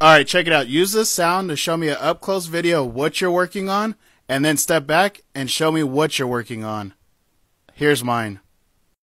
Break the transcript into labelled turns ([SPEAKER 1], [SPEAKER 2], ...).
[SPEAKER 1] Alright, check it out. Use this sound to show me an up close video of what you're working on, and then step back and show me what you're working on. Here's mine.